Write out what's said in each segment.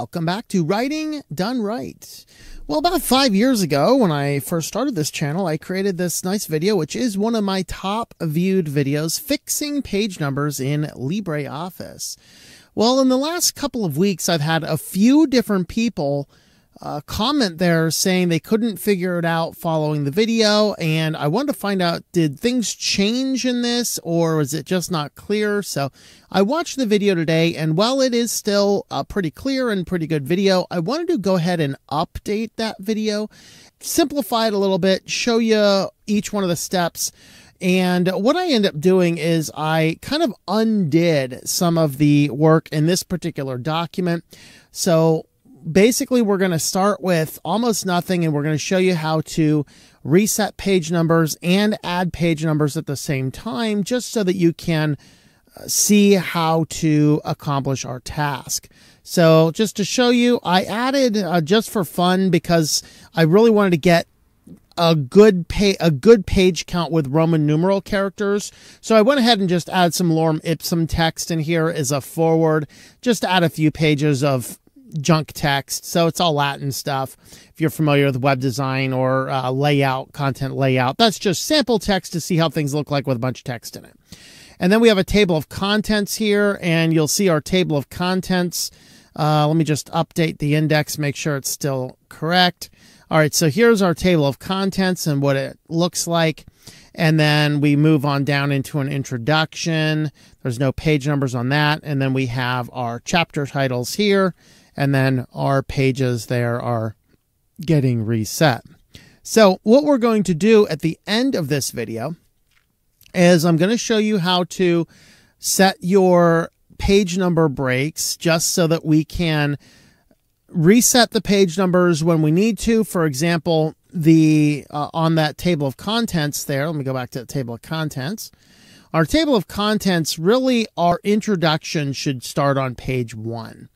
Welcome back to Writing Done Right. Well, about five years ago, when I first started this channel, I created this nice video, which is one of my top viewed videos, fixing page numbers in LibreOffice. Well, in the last couple of weeks, I've had a few different people uh, comment there saying they couldn't figure it out following the video. And I wanted to find out did things change in this or was it just not clear? So I watched the video today, and while it is still a pretty clear and pretty good video, I wanted to go ahead and update that video, simplify it a little bit, show you each one of the steps. And what I end up doing is I kind of undid some of the work in this particular document. So basically we're going to start with almost nothing and we're going to show you how to reset page numbers and add page numbers at the same time just so that you can uh, see how to accomplish our task. So just to show you, I added uh, just for fun because I really wanted to get a good pay a good page count with Roman numeral characters. So I went ahead and just added some lorem ipsum text in here as a forward, just to add a few pages of junk text. So it's all Latin stuff. If you're familiar with web design or uh, layout, content layout, that's just sample text to see how things look like with a bunch of text in it. And then we have a table of contents here, and you'll see our table of contents. Uh, let me just update the index, make sure it's still correct. All right, so here's our table of contents and what it looks like. And then we move on down into an introduction. There's no page numbers on that. And then we have our chapter titles here and then our pages there are getting reset. So what we're going to do at the end of this video is I'm going to show you how to set your page number breaks just so that we can reset the page numbers when we need to. For example, the uh, on that table of contents there, let me go back to the table of contents. Our table of contents really our introduction should start on page 1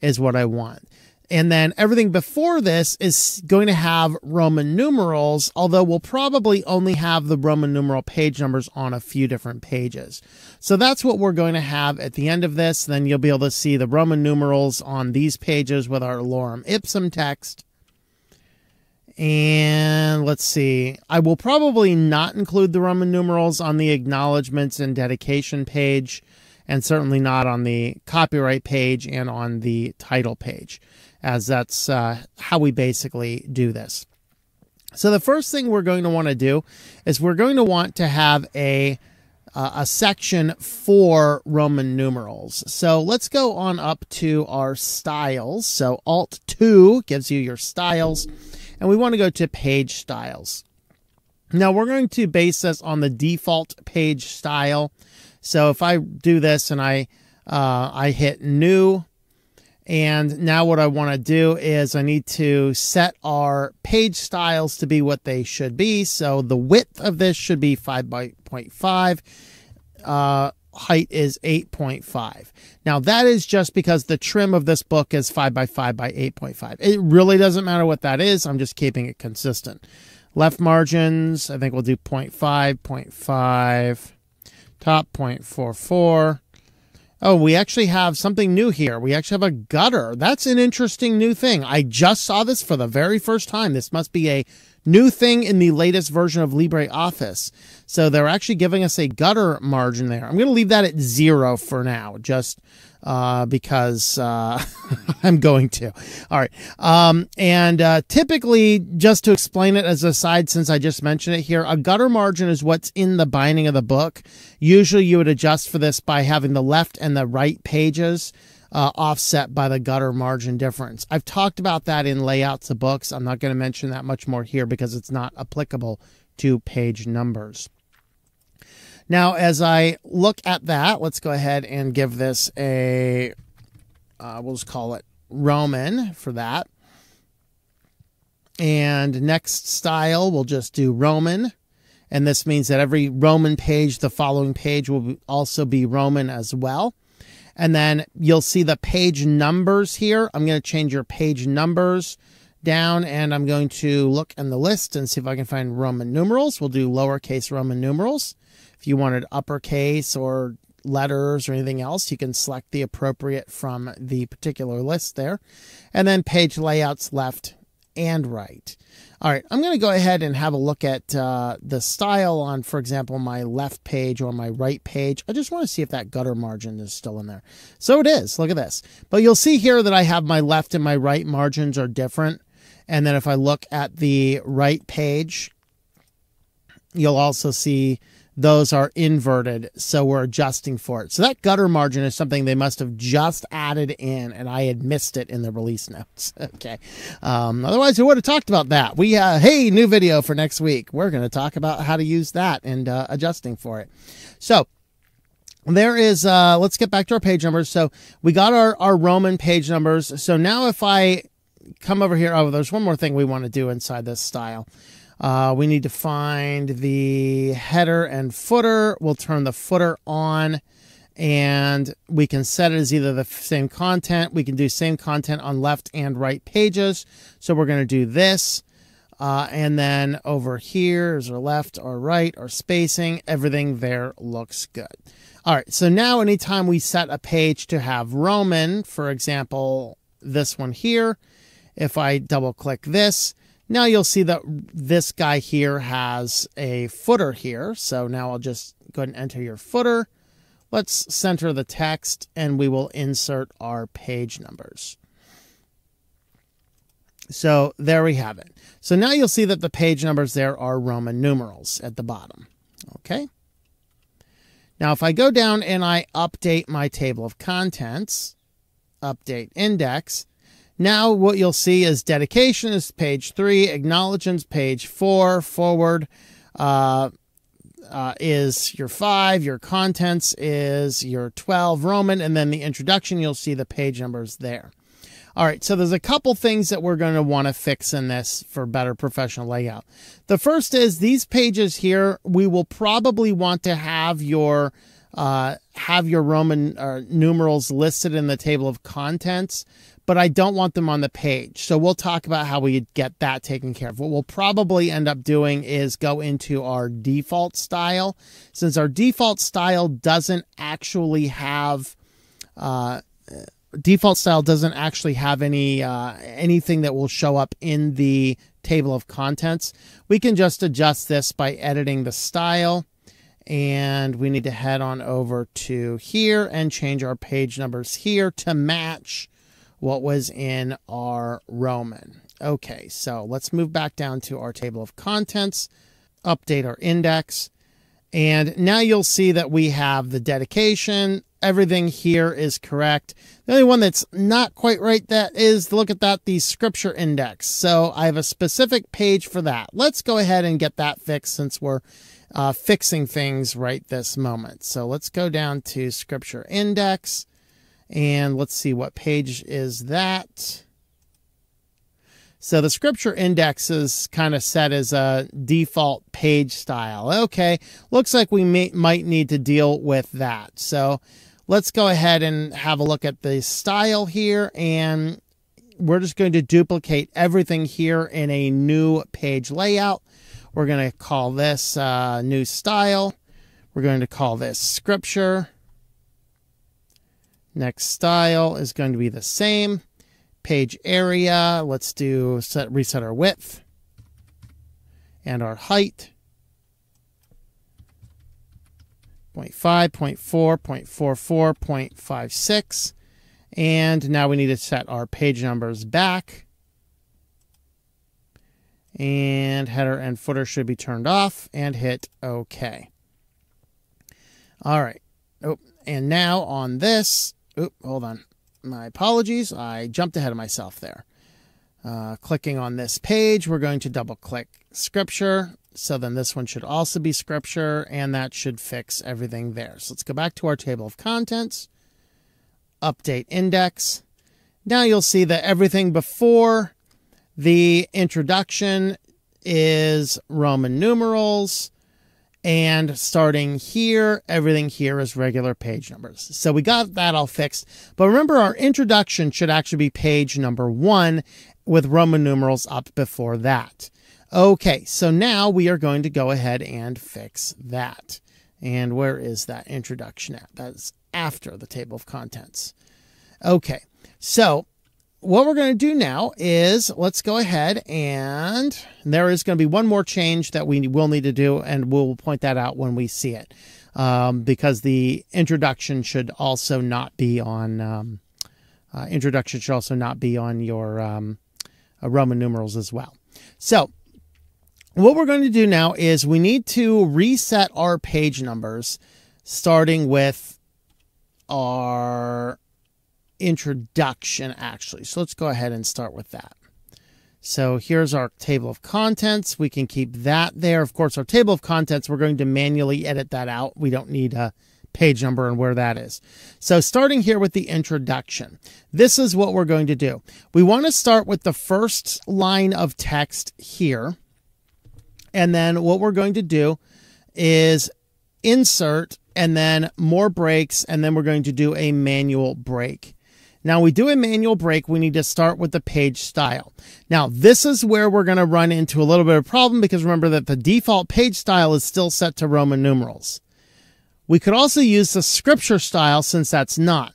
is what I want. And then everything before this is going to have Roman numerals, although we'll probably only have the Roman numeral page numbers on a few different pages. So that's what we're going to have at the end of this. Then you'll be able to see the Roman numerals on these pages with our lorem ipsum text. And let's see, I will probably not include the Roman numerals on the acknowledgments and dedication page and certainly not on the copyright page and on the title page, as that's uh, how we basically do this. So the first thing we're going to want to do is we're going to want to have a uh, a section for Roman numerals. So let's go on up to our styles. So Alt 2 gives you your styles, and we want to go to page styles. Now we're going to base this on the default page style. So if I do this and I uh, I hit new, and now what I want to do is I need to set our page styles to be what they should be. So the width of this should be 5 by 0.5. Uh, height is 8.5. Now that is just because the trim of this book is 5 by 5 by 8.5. It really doesn't matter what that is. I'm just keeping it consistent. Left margins, I think we'll do 0.5, 0.5 top 0.44. Oh, we actually have something new here. We actually have a gutter. That's an interesting new thing. I just saw this for the very first time. This must be a new thing in the latest version of LibreOffice. So they're actually giving us a gutter margin there. I'm going to leave that at zero for now, just uh, because uh, I'm going to. All right. Um, and uh, typically, just to explain it as a side, since I just mentioned it here, a gutter margin is what's in the binding of the book. Usually, you would adjust for this by having the left and the right pages. Uh, offset by the gutter margin difference. I've talked about that in layouts of books. I'm not going to mention that much more here because it's not applicable to page numbers. Now, as I look at that, let's go ahead and give this a, uh, we'll just call it Roman for that. And next style, we'll just do Roman. And this means that every Roman page, the following page will also be Roman as well. And then you'll see the page numbers here. I'm going to change your page numbers down and I'm going to look in the list and see if I can find Roman numerals. We'll do lowercase Roman numerals. If you wanted uppercase or letters or anything else, you can select the appropriate from the particular list there. And then page layouts left and right. All right, I'm going to go ahead and have a look at uh, the style on, for example, my left page or my right page. I just want to see if that gutter margin is still in there. So it is. Look at this. But you'll see here that I have my left and my right margins are different. And then if I look at the right page, you'll also see those are inverted, so we're adjusting for it. So that gutter margin is something they must have just added in, and I had missed it in the release notes. okay. Um, otherwise, we would have talked about that. We, uh, hey, new video for next week. We're going to talk about how to use that and uh, adjusting for it. So there is, uh, let's get back to our page numbers. So we got our, our Roman page numbers. So now if I come over here, oh, there's one more thing we want to do inside this style. Uh, we need to find the header and footer. We'll turn the footer on and we can set it as either the same content. We can do same content on left and right pages. So we're going to do this. Uh, and then over here is our left or right or spacing. Everything there looks good. All right. So now anytime we set a page to have Roman, for example, this one here, if I double click this, now you'll see that this guy here has a footer here. So now I'll just go ahead and enter your footer. Let's center the text and we will insert our page numbers. So there we have it. So now you'll see that the page numbers there are Roman numerals at the bottom. Okay. Now if I go down and I update my table of contents, update index, now what you'll see is dedication is page three, acknowledgements page four, forward uh, uh, is your five, your contents is your 12 Roman, and then the introduction, you'll see the page numbers there. All right, so there's a couple things that we're going to want to fix in this for better professional layout. The first is these pages here, we will probably want to have your uh, have your Roman uh, numerals listed in the table of contents, but I don't want them on the page. So we'll talk about how we get that taken care of. What we'll probably end up doing is go into our default style. Since our default style doesn't actually have uh, default style doesn't actually have any uh, anything that will show up in the table of contents. We can just adjust this by editing the style and we need to head on over to here and change our page numbers here to match what was in our Roman. Okay, so let's move back down to our table of contents, update our index, and now you'll see that we have the dedication. Everything here is correct. The only one that's not quite right that is, look at that, the scripture index. So I have a specific page for that. Let's go ahead and get that fixed since we're uh, fixing things right this moment. So let's go down to scripture index and let's see what page is that. So the scripture index is kind of set as a default page style. Okay, looks like we may, might need to deal with that. So let's go ahead and have a look at the style here and we're just going to duplicate everything here in a new page layout. We're going to call this uh, new style. We're going to call this scripture. Next style is going to be the same. Page area, let's do set reset our width and our height. 0.5, 0.4, 0.44, 0.56. And now we need to set our page numbers back. And header and footer should be turned off and hit OK. All right. Oh, and now on this, Oop, hold on. My apologies. I jumped ahead of myself there. Uh, clicking on this page, we're going to double click scripture. So then this one should also be scripture, and that should fix everything there. So let's go back to our table of contents, update index. Now you'll see that everything before the introduction is Roman numerals. And starting here, everything here is regular page numbers. So we got that all fixed. But remember, our introduction should actually be page number one with Roman numerals up before that. Okay, so now we are going to go ahead and fix that. And where is that introduction at? That's after the table of contents. Okay, so what we're going to do now is let's go ahead and there is going to be one more change that we will need to do, and we'll point that out when we see it. Um, because the introduction should also not be on um, uh, introduction should also not be on your um, uh, Roman numerals as well. So what we're going to do now is we need to reset our page numbers starting with our introduction actually. So let's go ahead and start with that. So here's our table of contents. We can keep that there. Of course, our table of contents, we're going to manually edit that out. We don't need a page number and where that is. So starting here with the introduction, this is what we're going to do. We want to start with the first line of text here. And then what we're going to do is insert and then more breaks. And then we're going to do a manual break. Now we do a manual break, we need to start with the page style. Now this is where we're going to run into a little bit of problem because remember that the default page style is still set to Roman numerals. We could also use the scripture style since that's not.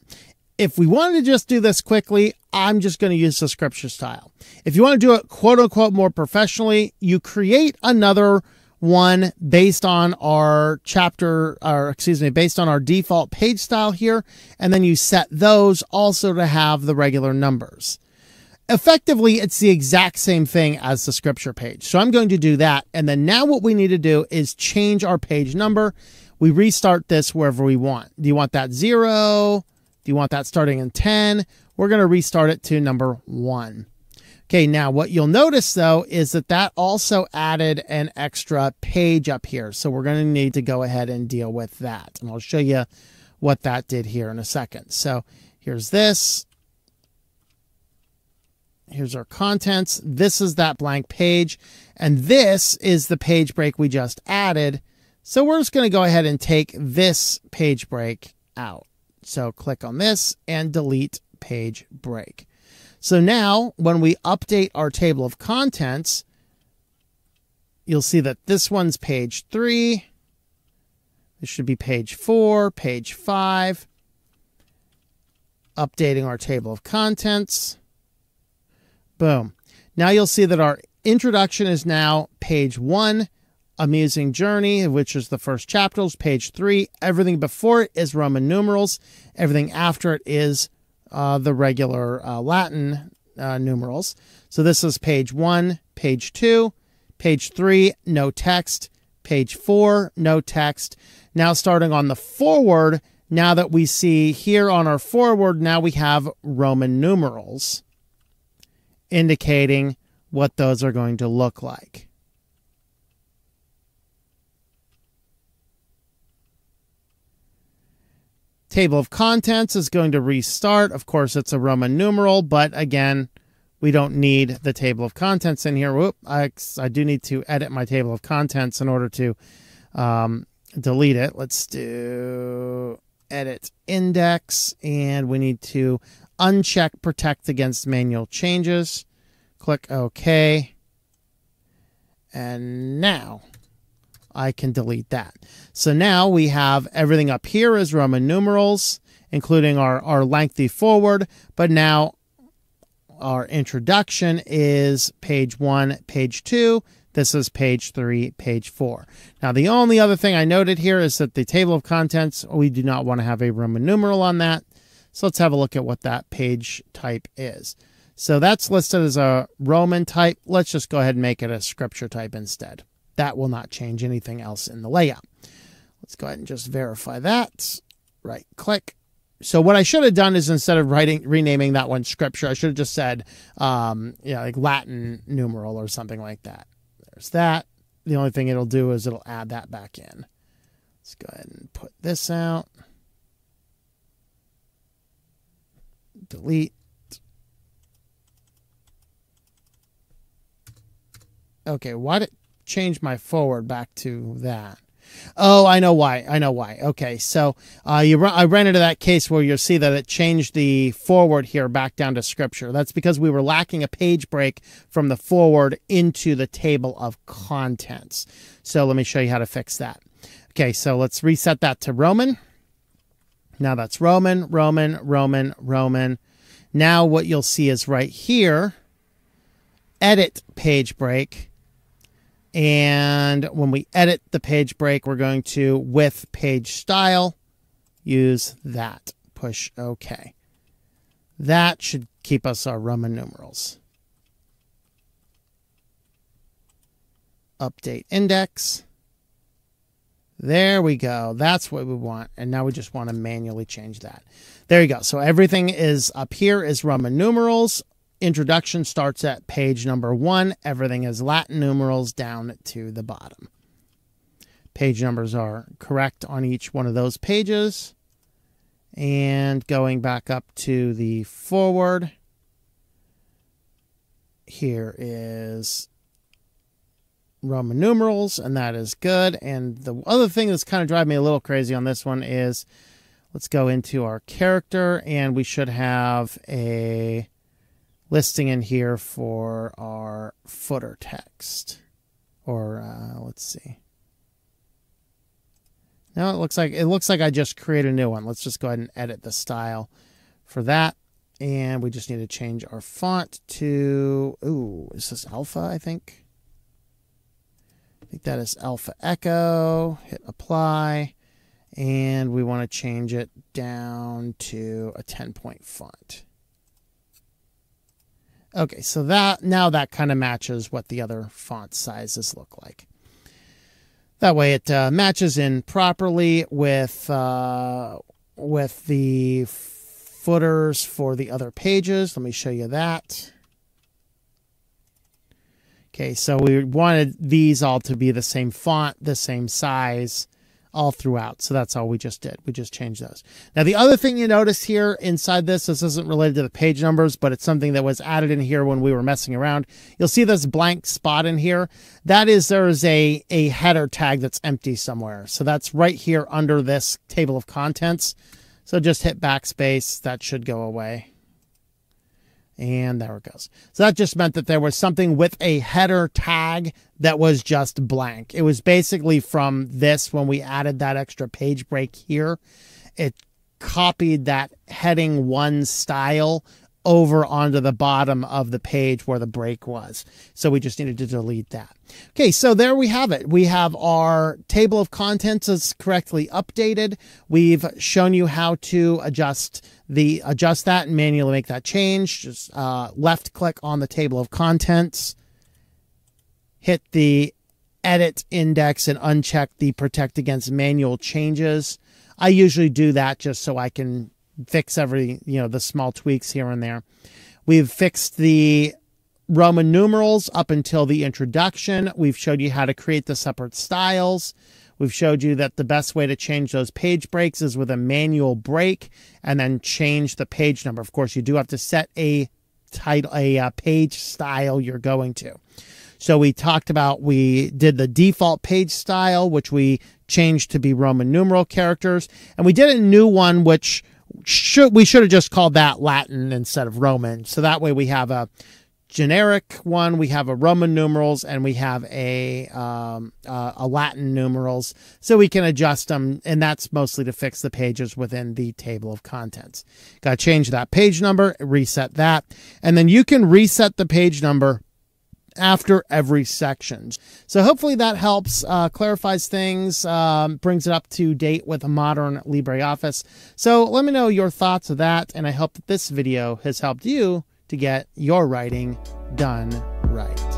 If we wanted to just do this quickly, I'm just going to use the scripture style. If you want to do it quote unquote more professionally, you create another one based on our chapter, or excuse me, based on our default page style here, and then you set those also to have the regular numbers. Effectively, it's the exact same thing as the scripture page. So I'm going to do that. And then now what we need to do is change our page number. We restart this wherever we want. Do you want that zero? Do you want that starting in 10? We're going to restart it to number one. Okay, now what you'll notice though is that that also added an extra page up here. So we're going to need to go ahead and deal with that. And I'll show you what that did here in a second. So here's this. Here's our contents. This is that blank page. And this is the page break we just added. So we're just going to go ahead and take this page break out. So click on this and delete page break. So now when we update our table of contents, you'll see that this one's page three. This should be page four, page five. Updating our table of contents. Boom. Now you'll see that our introduction is now page one, Amusing Journey, which is the first chapter, is page three. Everything before it is Roman numerals. Everything after it is uh, the regular uh, Latin uh, numerals. So this is page one, page two, page three, no text, page four, no text. Now, starting on the forward, now that we see here on our forward, now we have Roman numerals indicating what those are going to look like. Table of contents is going to restart. Of course, it's a Roman numeral, but again, we don't need the table of contents in here. Whoop, I, I do need to edit my table of contents in order to um, delete it. Let's do edit index, and we need to uncheck protect against manual changes. Click OK. And now I can delete that. So now we have everything up here as Roman numerals, including our, our lengthy forward, but now our introduction is page one, page two. This is page three, page four. Now, the only other thing I noted here is that the table of contents, we do not want to have a Roman numeral on that. So let's have a look at what that page type is. So that's listed as a Roman type. Let's just go ahead and make it a scripture type instead. That will not change anything else in the layout. Let's go ahead and just verify that. Right click. So what I should have done is instead of writing renaming that one scripture, I should have just said, um, yeah, like Latin numeral or something like that. There's that. The only thing it'll do is it'll add that back in. Let's go ahead and put this out. Delete. Okay, why did change my forward back to that. Oh, I know why. I know why. Okay, so uh, you I ran into that case where you'll see that it changed the forward here back down to scripture. That's because we were lacking a page break from the forward into the table of contents. So let me show you how to fix that. Okay, so let's reset that to Roman. Now that's Roman, Roman, Roman, Roman. Now what you'll see is right here, edit page break. And when we edit the page break, we're going to, with page style, use that. Push OK. That should keep us our Roman numerals. Update index. There we go. That's what we want. And now we just want to manually change that. There you go. So everything is up here is Roman numerals. Introduction starts at page number one. Everything is Latin numerals down to the bottom. Page numbers are correct on each one of those pages. And going back up to the forward, here is Roman numerals, and that is good. And the other thing that's kind of driving me a little crazy on this one is let's go into our character, and we should have a listing in here for our footer text. Or uh, let's see. Now it looks like it looks like I just created a new one. Let's just go ahead and edit the style for that. And we just need to change our font to ooh, is this alpha, I think? I think that is alpha echo. Hit apply. And we want to change it down to a 10 point font. Okay, so that now that kind of matches what the other font sizes look like. That way it uh, matches in properly with uh, with the footers for the other pages. Let me show you that. Okay, so we wanted these all to be the same font, the same size, all throughout. So that's all we just did. We just changed those. Now, the other thing you notice here inside this, this isn't related to the page numbers, but it's something that was added in here when we were messing around. You'll see this blank spot in here. That is, there's a, a header tag that's empty somewhere. So that's right here under this table of contents. So just hit backspace. That should go away. And there it goes. So that just meant that there was something with a header tag that was just blank. It was basically from this when we added that extra page break here. It copied that heading one style over onto the bottom of the page where the break was. So we just needed to delete that. Okay, so there we have it. We have our table of contents is correctly updated. We've shown you how to adjust the adjust that and manually make that change. Just uh, left click on the table of contents, hit the edit index and uncheck the protect against manual changes. I usually do that just so I can fix every, you know, the small tweaks here and there. We've fixed the Roman numerals up until the introduction. We've showed you how to create the separate styles. We've showed you that the best way to change those page breaks is with a manual break and then change the page number. Of course, you do have to set a title, a, uh, page style you're going to. So we talked about, we did the default page style, which we changed to be Roman numeral characters. And we did a new one, which should we should have just called that Latin instead of Roman. So that way we have a generic one, we have a Roman numerals, and we have a um, uh, a Latin numerals, so we can adjust them, and that's mostly to fix the pages within the table of contents. Got to change that page number, reset that, and then you can reset the page number after every section. So hopefully that helps, uh, clarifies things, um, brings it up to date with a modern LibreOffice. So let me know your thoughts of that, and I hope that this video has helped you to get your writing done right.